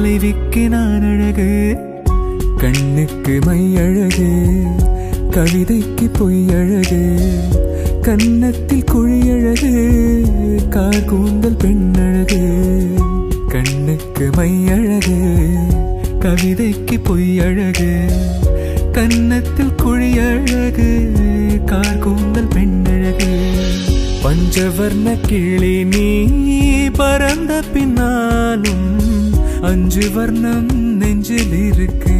தலைவிக்கு நான் அழகு. கண்ணுக்கு மை அழகு. கவிதைக்கு பொய் அழகு. கன்னத்தில் குழியழகு கார் கூந்தல் பெண் அழகு. கண்ணுக்கு மை அழகு. கவிதைக்கு பொய் அழகு. கன்னத்தில் குழியழகு கார் கூந்தல் பெண் அழகு. பஞ்சவர்ண கிளி நீ பறந்த பின்னாலும் அஞ்சு வர்ணம் நெஞ்சில் இருக்கு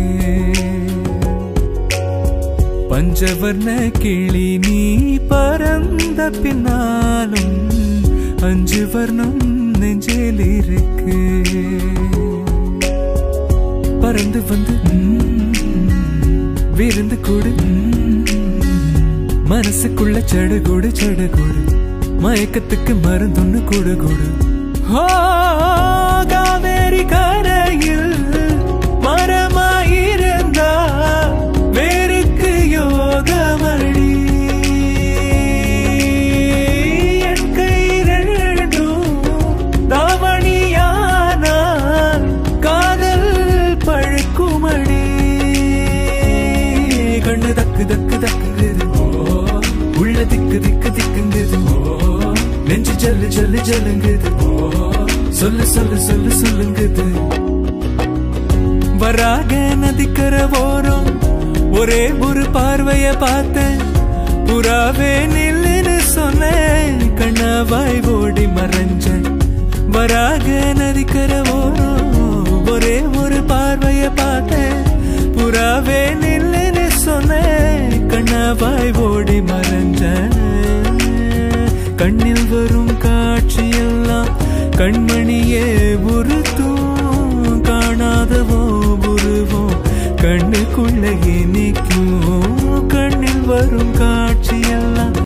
பஞ்சவர்ண கிளி நீ பறந்த பின்னாலும் அஞ்சு வர்ணம் நெஞ்சில் இருக்கு பறந்து வந்து விருந்து கொடு மனசுக்குள்ள சடுகுடு சடுகுடு மயக்கத்துக்கு மருந்துன்னு கொடு கொடு. ஓ, காவேரி கரையில் தக்கு தக்கு தக்குங்குது. உள்ள திக்கு திக்கு திக்குங்குது. நெஞ்சு ஜல்லு ஜல்லு ஜல்லுங்குது. சொல்லு சொல்லு சொல்லு சொல்லுங்குது. வராக நதிக்கர ஓரம். ஒரே ஒரு பார்வைய பார்த்தேன். புறாவே நில்லுன்னு சொன்னேன். கண்ணாவாய் ஓடி மறைஞ்சேன். வராக நதிக்கர ஓரம். ஒரே ஒரு பார்வைய பார்த்தேன். கண்மணியே உருத்தும் காணாதவோ உருவோம். கண்ணுக்குள்ளே நிற்கும் கண்ணில் வரும் கா